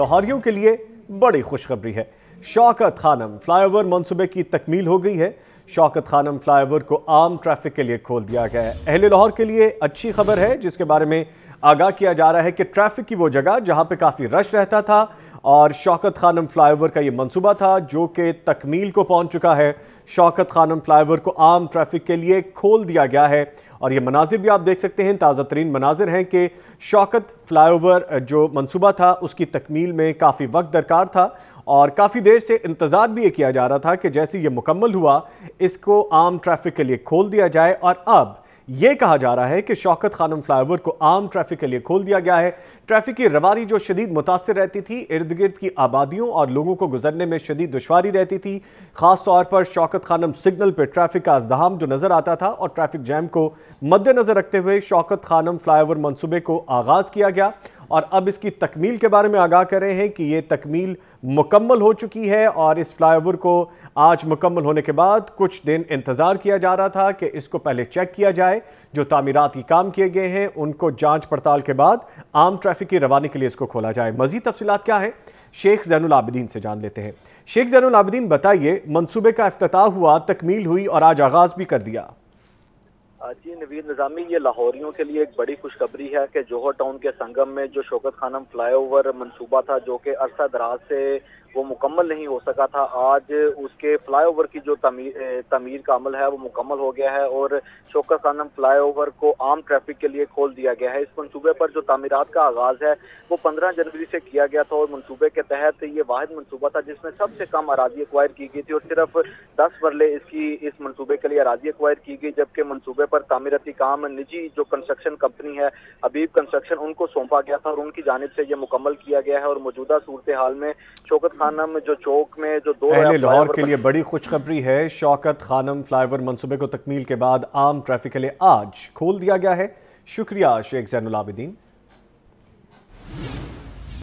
لاہوریوں کے لیے بڑی خوشخبری ہے۔ شوکت خانم فلائی اوور منصوبے کی تکمیل ہو گئی ہے۔ شوکت خانم فلائی اوور کو عام ٹریفک کے لیے کھول دیا گیا ہے۔ اہل لاہور کے لیے اچھی خبر ہے، جس کے بارے میں آگاہ کیا جا رہا ہے کہ ٹریفک کی وہ جگہ جہاں پہ کافی رش رہتا تھا اور شوکت خانم فلائی اوور کا یہ منصوبہ تھا جو کہ تکمیل کو پہنچ چکا ہے۔ شوکت خانم فلائی اوور کو عام ٹریفک کے لیے کھول دیا گیا ہے۔ اور یہ مناظر بھی آپ دیکھ سکتے ہیں، تازہ ترین مناظر ہیں کہ شوکت فلائی اوور جو منصوبہ تھا، اس کی تکمیل میں کافی وقت درکار تھا اور کافی دیر سے انتظار بھی یہ کیا جا رہا تھا کہ جیسے یہ مکمل ہوا، اس کو عام ٹریفک کے لیے کھول دیا جائے اور اب یہ کہا جا رہا ہے کہ شوکت خانم فلائی اوور کو عام ٹریفک کے لیے کھول دیا گیا ہے۔ ٹریفک کی روانی جو شدید متاثر رہتی تھی، ارد گرد کی آبادیوں اور لوگوں کو گزرنے میں شدید دشواری رہتی تھی۔ خاص طور پر شوکت خانم سگنل پہ ٹریفک کا ازدہام جو نظر آتا تھا اور ٹریفک جیم کو مد نظر رکھتے ہوئے شوکت خانم فلائی اوور منصوبے کو آغاز کیا گیا۔ اور اب اس کی تکمیل کے بارے میں آگاہ کر رہے ہیں کہ یہ تکمیل مکمل ہو چکی ہے اور اس فلائی اوور کو آج مکمل ہونے کے بعد کچھ دن انتظار کیا جا رہا تھا کہ اس کو پہلے چیک کیا جائے۔ جو تعمیراتی کام کیے گئے ہیں، ان کو جانچ پڑتال کے بعد عام ٹریفک کی روانی کے لیے اس کو کھولا جائے۔ مزید تفصیلات کیا ہیں؟ شیخ زین العابدین سے جان لیتے ہیں۔ شیخ زین العابدین، بتائیے، منصوبے کا افتتاح ہوا، تکمیل ہوئی اور آج آغاز بھی کر دیا۔ جی نوید نظامی، یہ لاہوریوں کے لیے ایک بڑی خوشخبری ہے کہ جوہر ٹاؤن کے سنگم میں جو شوکت خانم فلائی اوور منصوبہ تھا جو کہ عرصہ دراز سے وہ مکمل نہیں ہو سکا تھا، آج اس کے فلائی اوور کی جو تعمیر کا عمل ہے وہ مکمل ہو گیا ہے اور شوکت خانم فلائی اوور کو عام ٹریفک کے لیے کھول دیا گیا ہے۔ اس منصوبے پر جو تعمیرات کا آغاز ہے وہ پندرہ جنوری سے کیا گیا تھا اور منصوبے کے تحت یہ واحد منصوبہ تھا جس میں سب سے کم اراضی ایکوائر کی گئی تھی اور صرف دس ورلے اس کی، اس منصوبے کے لیے اراضی ایکوائر کی گئی، جبکہ منصوبے پر تعمیراتی کام نجی جو کنسٹرکشن کمپنی ہے حبیب کنسٹرکشن ان کو سونپا گیا تھا اور ان کی جانب سے یہ مکمل کیا گیا ہے اور موجودہ صورتحال میں شوکت خانم جو چوک میں جو دو اہل لاہور کے لیے بڑی خوشخبری ہے۔ شوکت خانم فلائی اوور منصوبے کو تکمیل کے بعد عام ٹریفک کے لیے آج کھول دیا گیا ہے۔ شکریہ شیخ زین العابدین۔